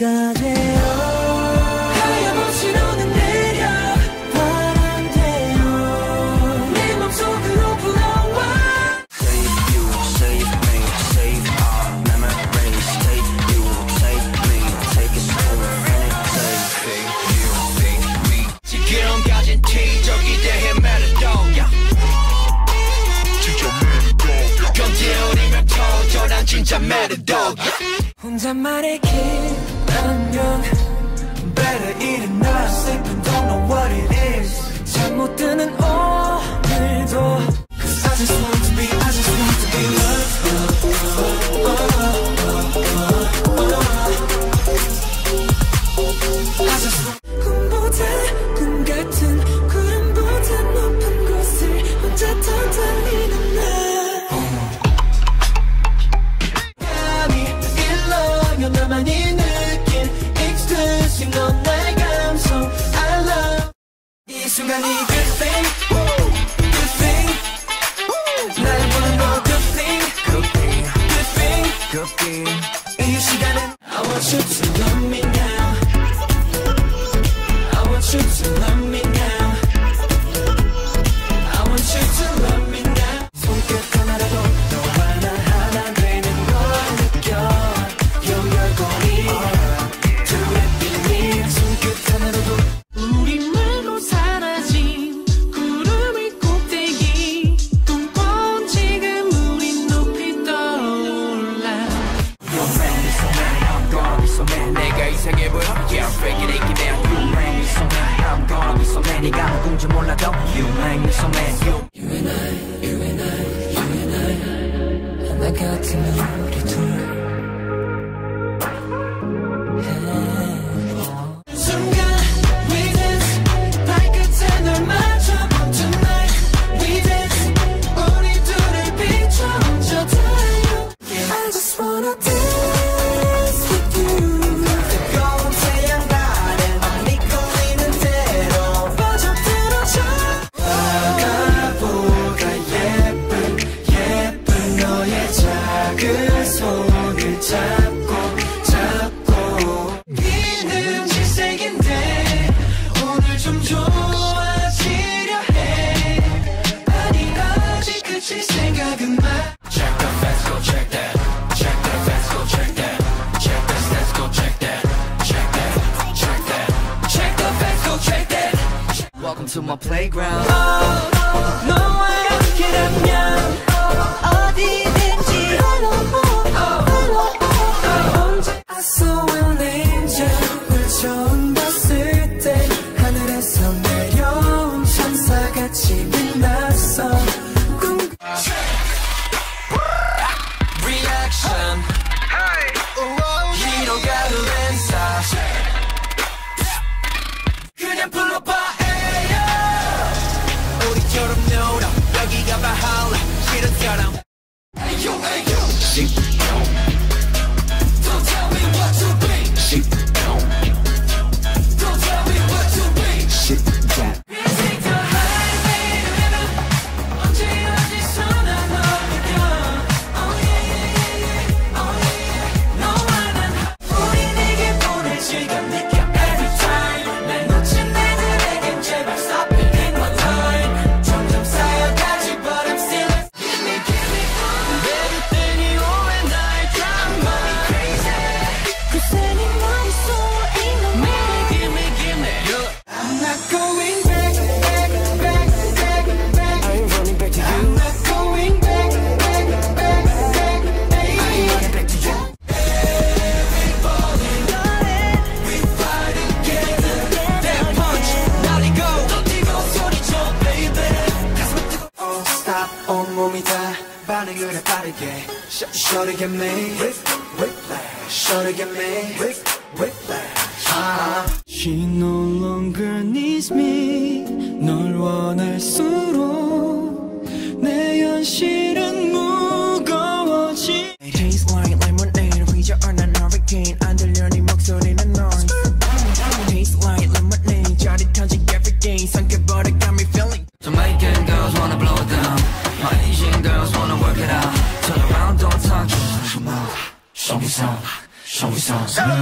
비가 돼요 하염없이 오는 내려 바람 돼요 내 몸속으로 불어와 Save you, save me, save our memories Take you, take me, take us home and it takes Take you, take me 지금 가진 기적이 대해 말했던 건드리면 터져난 진짜 mad dog 혼자만의 길 안녕 Better 일어나 sleeping don't know what it is 잠못 드는 오늘도 Cause I just want to be good thing. Good thing. Good thing? Good thing. Good thing. I want you to 뭔지 몰라도 You make me so mad You, and I, you and I, you and I. 하나 to my playground. Give me whiplash. Give me whiplash. Uh -huh. She no longer needs me.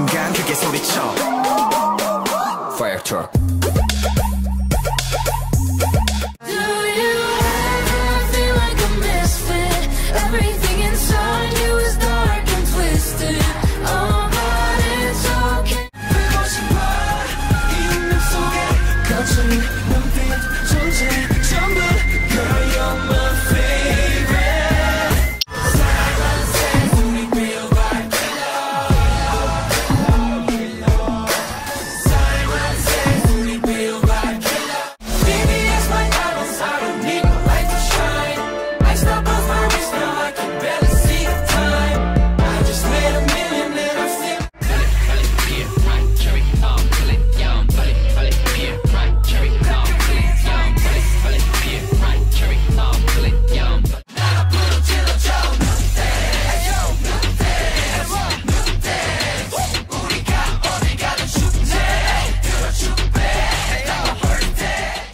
순간 그게 소리쳐 Fire truck